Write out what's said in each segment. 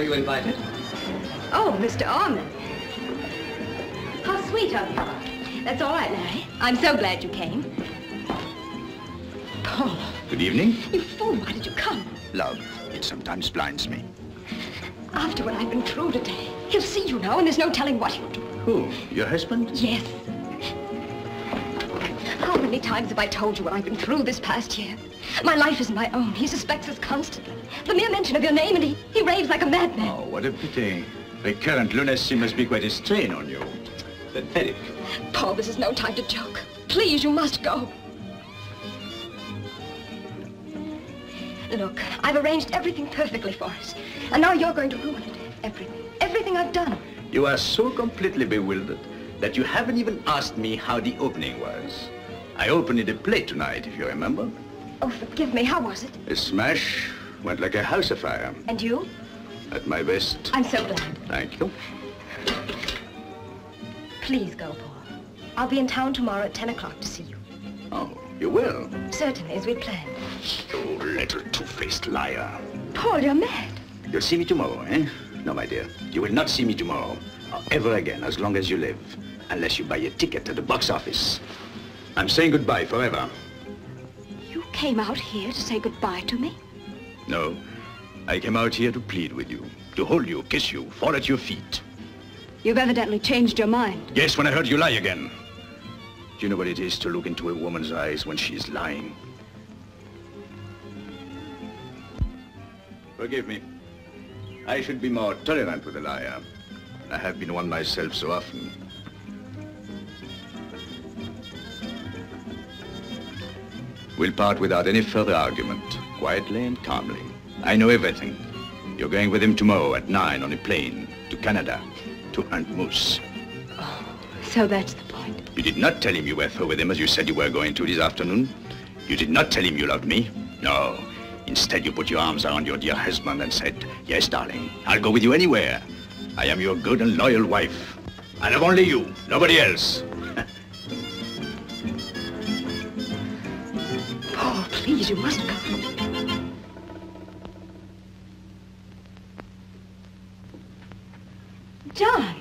were you invited? Oh, Mr. Orman. How sweet of you. That's all right, Larry. I'm so glad you came. Paul, Good evening. you fool, why did you come? Love, it sometimes blinds me. After what I've been through today, he'll see you now, and there's no telling what he'll do. Who? Your husband? Yes. How many times have I told you what I've been through this past year? My life is my own. He suspects us constantly. The mere mention of your name, and he, he raves like a madman. Oh, what a pity. Recurrent lunacy must be quite a strain on you. Pathetic. Paul, this is no time to joke. Please, you must go. Look, I've arranged everything perfectly for us. And now you're going to ruin it. Everything. Everything I've done. You are so completely bewildered that you haven't even asked me how the opening was. I opened it a play tonight, if you remember. Oh, forgive me. How was it? A smash went like a house afire. And you? At my best. I'm so glad. Thank you. Please go, Paul. I'll be in town tomorrow at 10 o'clock to see you. Oh, you will? Certainly, as we'd planned. You little two-faced liar. Paul, you're mad. You'll see me tomorrow, eh? No, my dear. You will not see me tomorrow. Or ever again, as long as you live. Unless you buy a ticket to the box office. I'm saying goodbye forever. You came out here to say goodbye to me? No. I came out here to plead with you. To hold you, kiss you, fall at your feet. You've evidently changed your mind. Yes, when I heard you lie again. Do you know what it is to look into a woman's eyes when she is lying? Forgive me. I should be more tolerant with a liar. I have been one myself so often. We'll part without any further argument, quietly and calmly. I know everything. You're going with him tomorrow at nine on a plane to Canada to hunt moose. Oh, So that's the point. You did not tell him you were through with him as you said you were going to this afternoon. You did not tell him you loved me. No. Instead, you put your arms around your dear husband and said, yes, darling, I'll go with you anywhere. I am your good and loyal wife. I love only you, nobody else. Please, you must go. John,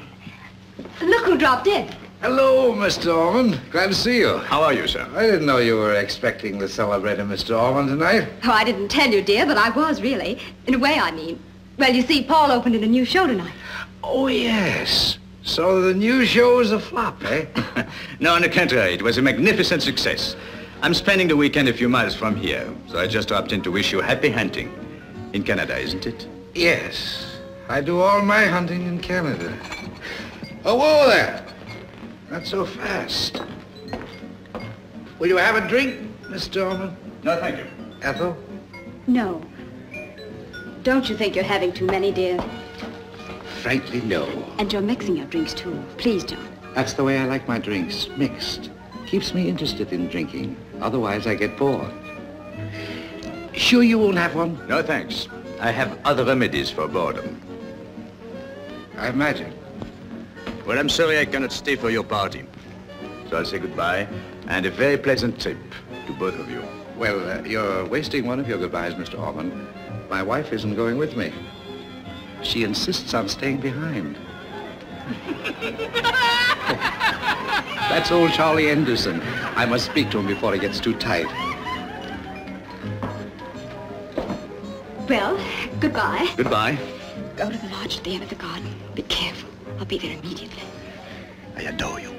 look who dropped in. Hello, Mr. Orman. Glad to see you. How are you, sir? I didn't know you were expecting the celebrated Mr. Orman tonight. Oh, I didn't tell you, dear, but I was really. In a way, I mean. Well, you see, Paul opened in a new show tonight. Oh, yes. So the new show is a flop, eh? no, on the contrary, it was a magnificent success. I'm spending the weekend a few miles from here, so I just dropped in to wish you happy hunting. In Canada, isn't it? yes. I do all my hunting in Canada. Oh, whoa there. Not so fast. Will you have a drink, Mr. Orman? No, thank you. Ethel? No. Don't you think you're having too many, dear? Frankly, no. And you're mixing your drinks, too. Please, John. That's the way I like my drinks, mixed. Keeps me interested in drinking. Otherwise, I get bored. Sure you won't have one? No, thanks. I have other remedies for boredom. I imagine. Well, I'm sorry I cannot stay for your party. So I'll say goodbye and a very pleasant trip to both of you. Well, uh, you're wasting one of your goodbyes, Mr. Orman. My wife isn't going with me. She insists on staying behind. That's old Charlie Anderson. I must speak to him before he gets too tight. Well, goodbye. Goodbye. Go to the lodge at the end of the garden. Be careful. I'll be there immediately. I adore you.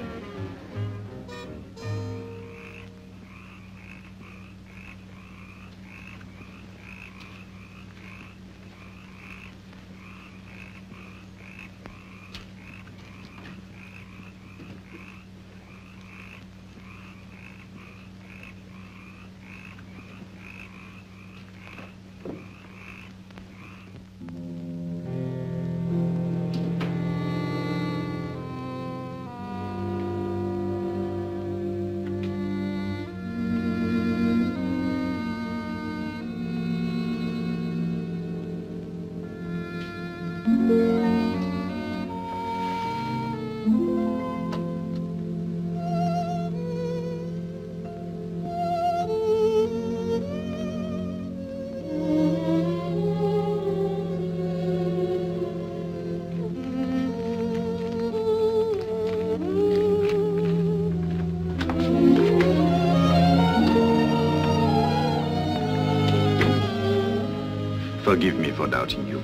Forgive me for doubting you.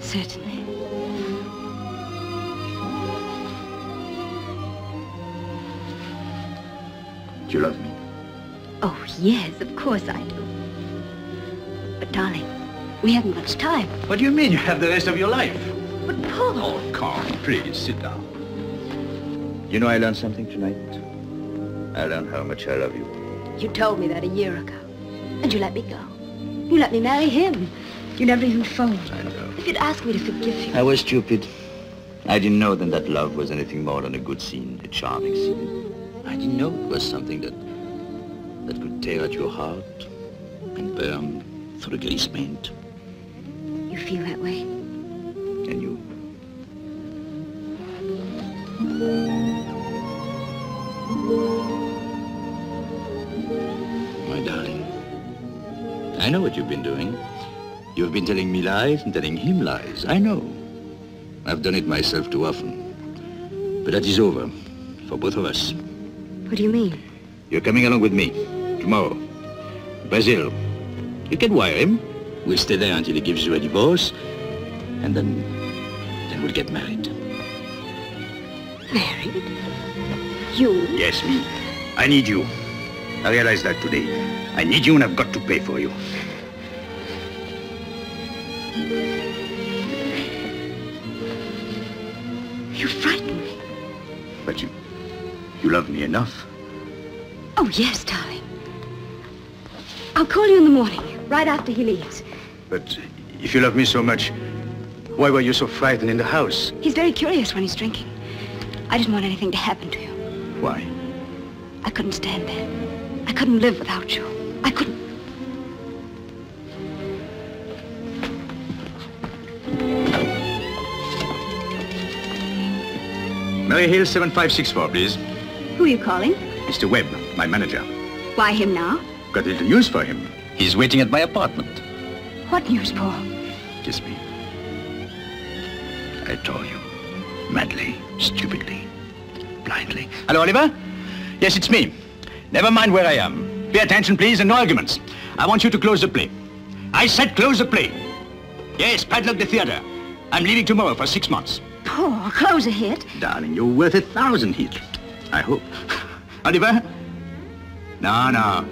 Certainly. Do you love me? Oh, yes, of course I do. But, darling, we haven't much time. What do you mean you have the rest of your life? But, Paul... Oh, come, please, sit down. You know, I learned something tonight. I learned how much I love you. You told me that a year ago. And you let me go. You let me marry him. You never even phoned. I know. If you'd asked me to forgive you... I was stupid. I didn't know then that love was anything more than a good scene, a charming scene. I didn't know it was something that that could tear at your heart and burn through the grease paint. You feel that way? And you? My darling, I know what you've been doing. You've been telling me lies and telling him lies. I know. I've done it myself too often. But that is over for both of us. What do you mean? You're coming along with me tomorrow. Brazil. You can wire him. We'll stay there until he gives you a divorce. And then, then we'll get married. Married? You? Yes, me. I need you. I realize that today. I need you and I've got to pay for you. You you love me enough. Oh, yes, darling. I'll call you in the morning, right after he leaves. But if you love me so much, why were you so frightened in the house? He's very curious when he's drinking. I didn't want anything to happen to you. Why? I couldn't stand that. I couldn't live without you. I couldn't. Murray Hill 7564, please. Who are you calling? Mr. Webb, my manager. Why him now? Got a little news for him. He's waiting at my apartment. What news, Paul? Kiss me. I told you. Madly, stupidly, blindly. Hello, Oliver? Yes, it's me. Never mind where I am. Pay attention, please, and no arguments. I want you to close the play. I said close the play. Yes, padlock the theater. I'm leaving tomorrow for six months. Paul, close a hit. Darling, you're worth a thousand hits. I hope. Oliver? No, no.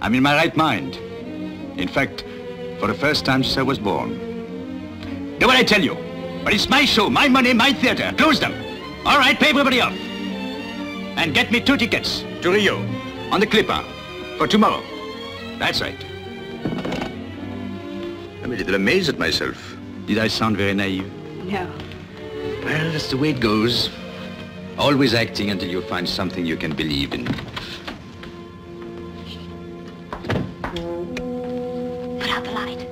I'm in my right mind. In fact, for the first time since I was born. Do what I tell you. But it's my show, my money, my theater. Close them. All right, pay everybody off. And get me two tickets to Rio on the Clipper for tomorrow. That's right. I'm a little amazed at myself. Did I sound very naive? No. Well, that's the way it goes. Always acting until you find something you can believe in. Put out the light.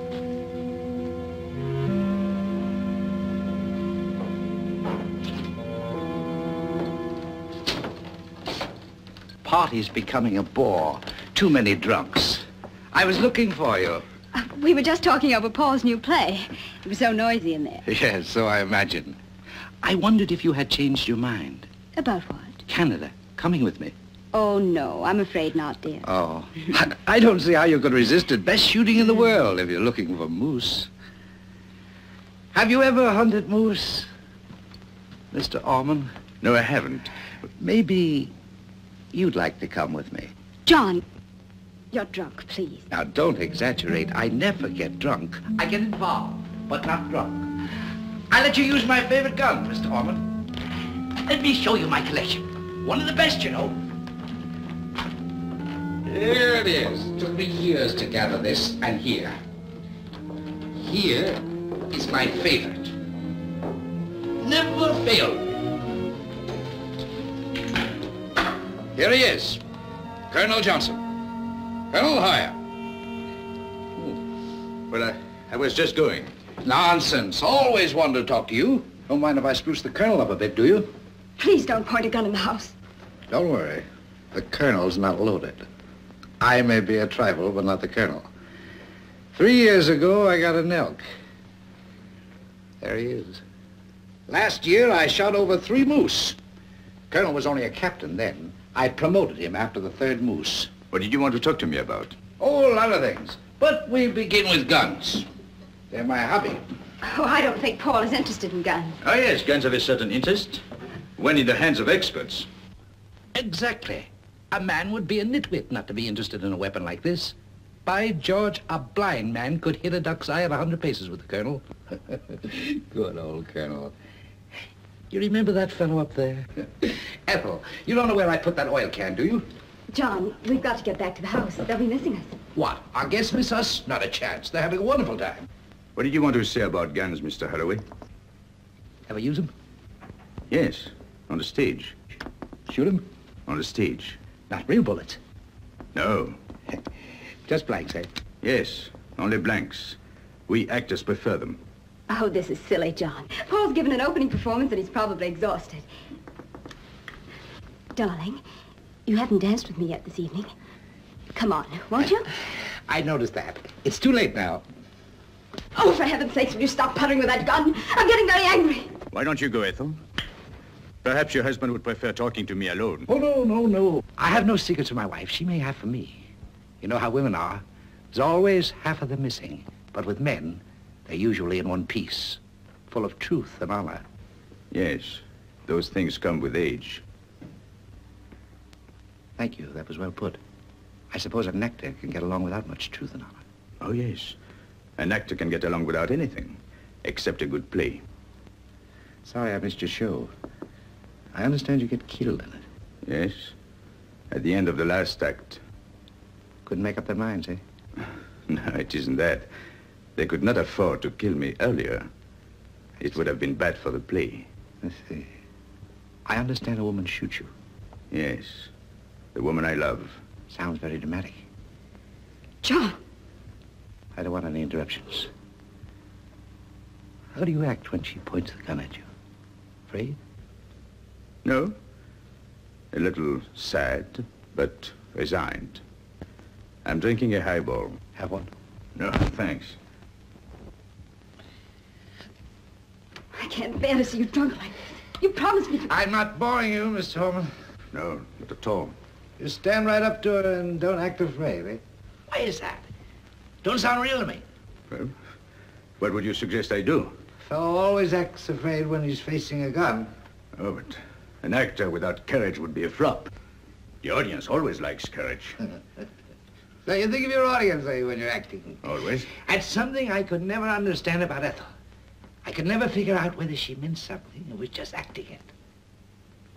Party's becoming a bore. Too many drunks. I was looking for you. Uh, we were just talking over Paul's new play. It was so noisy in there. Yes, so I imagine. I wondered if you had changed your mind. About what? Canada, coming with me. Oh, no, I'm afraid not, dear. Oh, I- I don't see how you could resist it. Best shooting in the hmm. world if you're looking for moose. Have you ever hunted moose, Mr. Orman? No, I haven't. Maybe you'd like to come with me. John, you're drunk, please. Now, don't exaggerate. I never get drunk. I get involved, but not drunk. I'll let you use my favorite gun, Mr. Orman. Let me show you my collection. One of the best, you know. Here it is. Took me years to gather this, and here. Here is my favorite. Never failed. Here he is, Colonel Johnson. Colonel Hoyer. Hmm. Well, I, I was just going. Nonsense. Always wanted to talk to you. Don't mind if I spruce the colonel up a bit, do you? Please don't point a gun in the house. Don't worry. The colonel's not loaded. I may be a trifle, but not the colonel. Three years ago, I got an elk. There he is. Last year, I shot over three moose. Colonel was only a captain then. I promoted him after the third moose. What did you want to talk to me about? Oh, a lot of things. But we begin with guns. They're my hobby. Oh, I don't think Paul is interested in guns. Oh, yes, guns have a certain interest. When in the hands of experts. Exactly. A man would be a nitwit not to be interested in a weapon like this. By George, a blind man could hit a duck's eye at a hundred paces with the Colonel. Good old Colonel. You remember that fellow up there? Ethel, you don't know where I put that oil can, do you? John, we've got to get back to the house. They'll be missing us. What? Our guests miss us? Not a chance. They're having a wonderful time. What did you want to say about guns, Mr. Halloway? Ever use them? Yes, on the stage. Shoot him? On the stage. Not real bullets. No. Just blanks, eh? Yes, only blanks. We actors prefer them. Oh, this is silly, John. Paul's given an opening performance and he's probably exhausted. Darling, you haven't danced with me yet this evening. Come on, won't you? I noticed that. It's too late now. Oh, for heaven's sake, will you stop puttering with that gun? I'm getting very angry. Why don't you go, Ethel? Perhaps your husband would prefer talking to me alone. Oh, no, no, no. I have no secrets from my wife. She may have from me. You know how women are. There's always half of them missing. But with men, they're usually in one piece, full of truth and honor. Yes, those things come with age. Thank you. That was well put. I suppose an actor can get along without much truth and honor. Oh, yes. An actor can get along without anything, except a good play. Sorry I missed your show. I understand you get killed in it. Yes, at the end of the last act. Couldn't make up their minds, eh? No, it isn't that. They could not afford to kill me earlier. It would have been bad for the play. I see. I understand a woman shoots you. Yes, the woman I love. Sounds very dramatic. John, I don't want any interruptions. How do you act when she points the gun at you? Afraid? No, a little sad, but resigned. I'm drinking a highball. Have one? No, thanks. I can't bear to see you drunk like this. You promised me to... I'm not boring you, Mr. Holman. No, not at all. You stand right up to her and don't act afraid, eh? Why is that? Don't sound real to me. Well, what would you suggest I do? A Fellow always acts afraid when he's facing a gun. Oh, but an actor without courage would be a flop. The audience always likes courage. So you think of your audience, eh, when you're acting? Always. That's something I could never understand about Ethel. I could never figure out whether she meant something or was just acting it.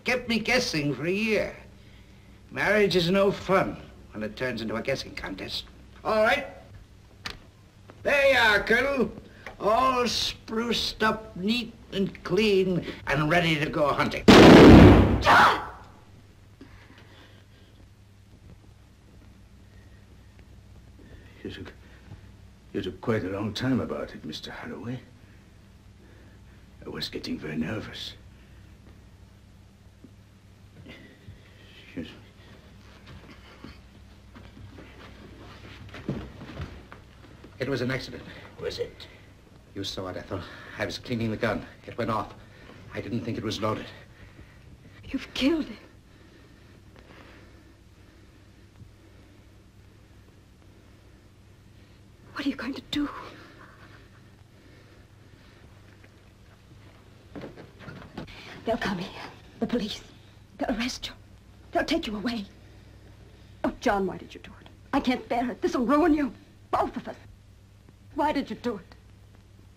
Kept me guessing for a year. Marriage is no fun when it turns into a guessing contest. All right. There you are, Colonel. All spruced up, neat and clean, and ready to go hunting. John! You took, you took quite a long time about it, Mr. Halloway. I was getting very nervous. Excuse me. It was an accident. Was it? You saw it, Ethel. I was cleaning the gun. It went off. I didn't think it was loaded. You've killed him. What are you going to do? They'll come here. The police. They'll arrest you. They'll take you away. Oh, John, why did you do it? I can't bear it. This'll ruin you. Both of us. Why did you do it?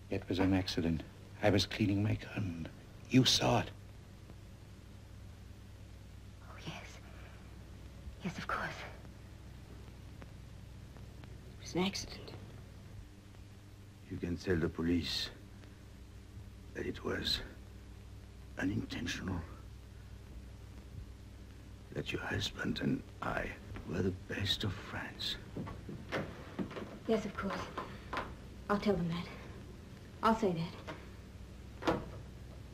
It was an accident. I was cleaning my gun. You saw it. Oh, yes. Yes, of course. It was an accident. You can tell the police that it was unintentional. That your husband and I were the best of friends. Yes, of course. I'll tell them that. I'll say that.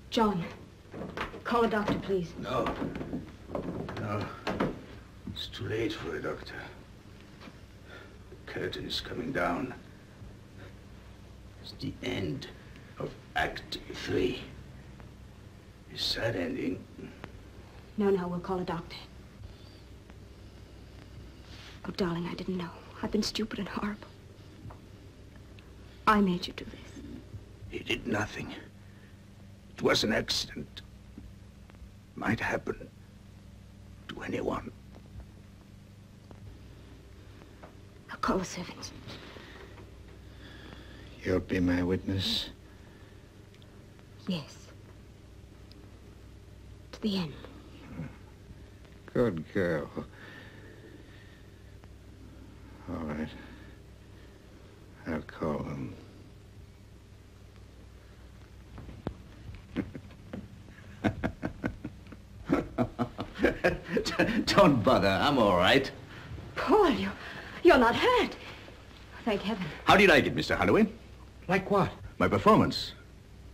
John, call a doctor, please. No. No. It's too late for a doctor. The curtain is coming down. It's the end of Act Three. A sad ending. No, no, we'll call a doctor. Oh, darling, I didn't know. I've been stupid and horrible. I made you do this. He did nothing. It was an accident. Might happen to anyone. I'll call the servants. You'll be my witness. Yes. To the end. Good girl. All right. I'll call them. Don't bother. I'm all right. Paul, you, you're not hurt. Thank heaven. How do you like it, Mr. Halloway? Like what? My performance.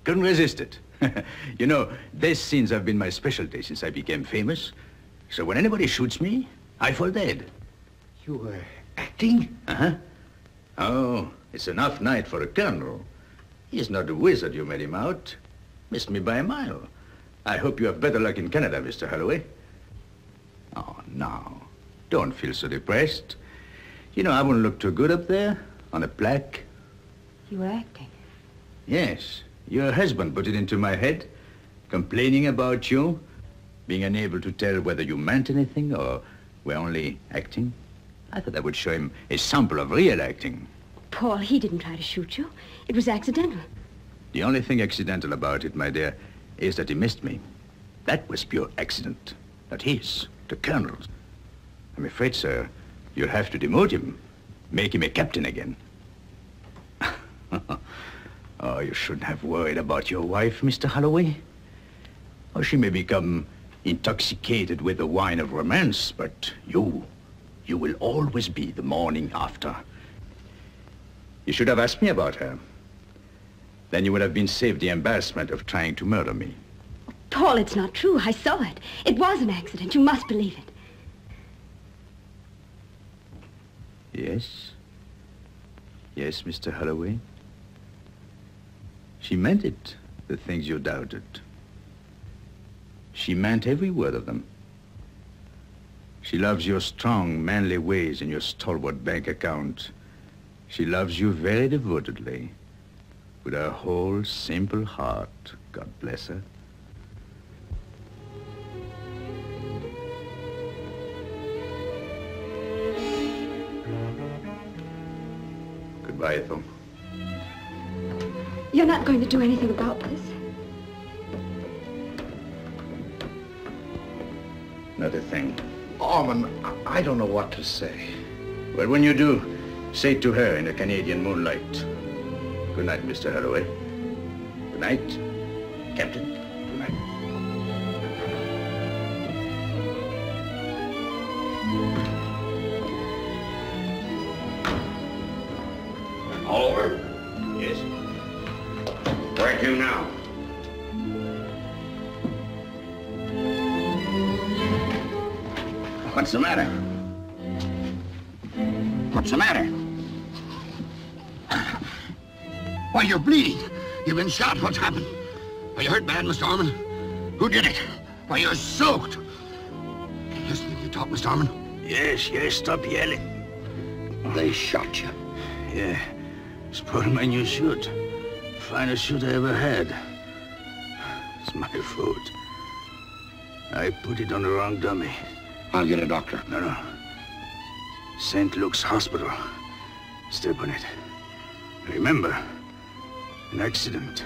Couldn't resist it. you know, these scenes have been my specialty since I became famous. So when anybody shoots me, I fall dead. You were acting? Uh-huh. Oh, it's enough night for a colonel. He's not a wizard you made him out. Missed me by a mile. I hope you have better luck in Canada, Mr. Halloway. Oh, now, don't feel so depressed. You know, I wouldn't look too good up there on a plaque. You were acting. Yes, your husband put it into my head, complaining about you, being unable to tell whether you meant anything or were only acting. I thought that would show him a sample of real acting. Paul, he didn't try to shoot you. It was accidental. The only thing accidental about it, my dear, is that he missed me. That was pure accident, not his, the colonel's. I'm afraid, sir, you'll have to demote him, make him a captain again. oh, you shouldn't have worried about your wife, Mr. Halloway. Oh, she may become intoxicated with the wine of romance, but you, you will always be the morning after. You should have asked me about her. Then you would have been saved the embarrassment of trying to murder me. Paul, it's not true. I saw it. It was an accident. You must believe it. Yes? Yes, Mr. Halloway? She meant it, the things you doubted. She meant every word of them. She loves your strong, manly ways and your stalwart bank account. She loves you very devotedly, with her whole simple heart. God bless her. You're not going to do anything about this. Not a thing. Orman, I I don't know what to say. But when you do, say it to her in the Canadian moonlight. Good night, Mr. Halloway. Good night, Captain. All over? Yes? Where to now? What's the matter? What's the matter? Why, you're bleeding. You've been shot. What's happened? Are you hurt bad, Mr. Orman? Who did it? Why, you're soaked. Can you listen to you talk, Mr. Orman? Yes, yes, stop yelling. They shot you. Yeah, spoiled my new suit. Finest suit I ever had. It's my fault. I put it on the wrong dummy. I'll get a doctor. No, no. St. Luke's Hospital. Step on it. Remember, an accident.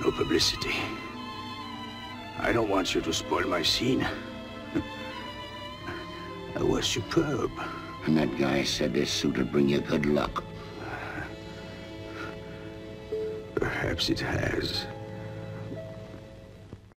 No publicity. I don't want you to spoil my scene. I was superb. And that guy said this suit would bring you good luck. Perhaps it has.